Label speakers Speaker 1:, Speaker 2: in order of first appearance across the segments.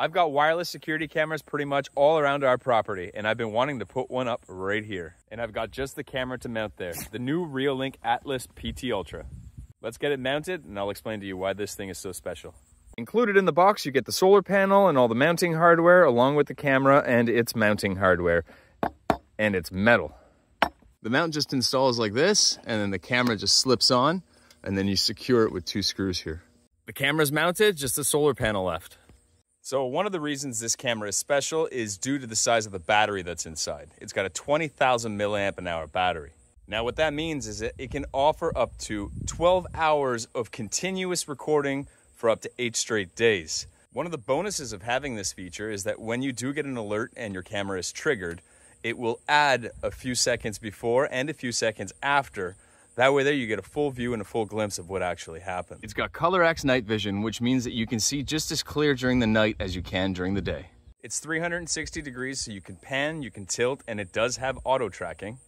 Speaker 1: I've got wireless security cameras pretty much all around our property, and I've been wanting to put one up right here. And I've got just the camera to mount there, the new Reolink Atlas PT Ultra. Let's get it mounted, and I'll explain to you why this thing is so special. Included in the box, you get the solar panel and all the mounting hardware, along with the camera and its mounting hardware. And it's metal. The mount just installs like this, and then the camera just slips on, and then you secure it with two screws here. The camera's mounted, just the solar panel left. So one of the reasons this camera is special is due to the size of the battery that's inside. It's got a 20,000 milliamp an hour battery. Now what that means is that it can offer up to 12 hours of continuous recording for up to eight straight days. One of the bonuses of having this feature is that when you do get an alert and your camera is triggered, it will add a few seconds before and a few seconds after. That way there you get a full view and a full glimpse of what actually happened. It's got Color X night vision, which means that you can see just as clear during the night as you can during the day. It's 360 degrees, so you can pan, you can tilt, and it does have auto tracking.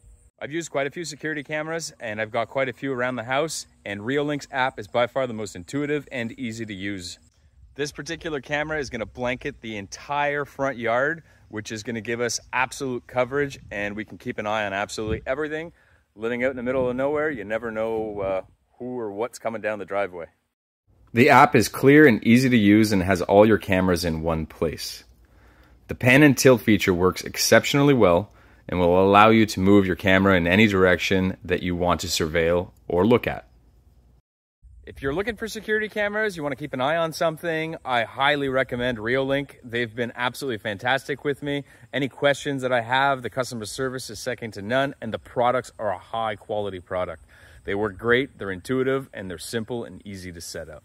Speaker 1: I've used quite a few security cameras and I've got quite a few around the house and Reolink's app is by far the most intuitive and easy to use. This particular camera is gonna blanket the entire front yard, which is gonna give us absolute coverage and we can keep an eye on absolutely everything. Living out in the middle of nowhere, you never know uh, who or what's coming down the driveway. The app is clear and easy to use and has all your cameras in one place. The pan and tilt feature works exceptionally well and will allow you to move your camera in any direction that you want to surveil or look at. If you're looking for security cameras, you want to keep an eye on something, I highly recommend Reolink. They've been absolutely fantastic with me. Any questions that I have, the customer service is second to none, and the products are a high quality product. They work great, they're intuitive, and they're simple and easy to set up.